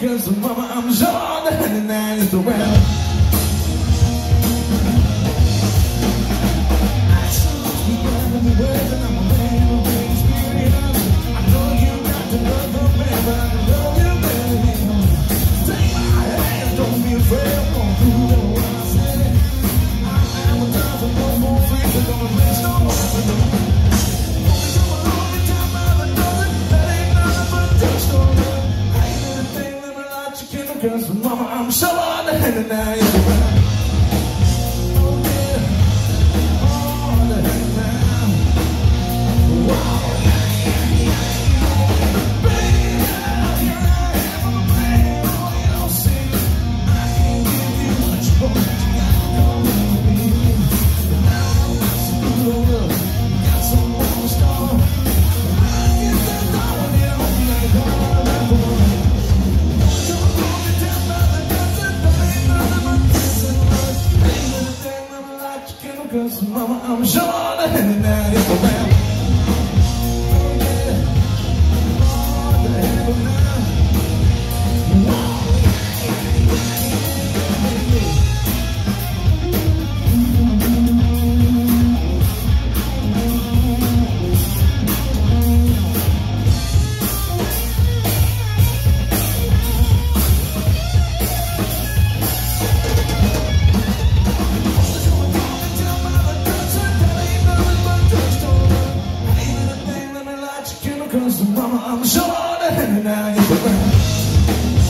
Cause mama, I'm sure the honey nine is the Cause mama, I'm so on the hand and Cause mama, I'm sure that you're around. Cause mama, I'm sure that now you're around.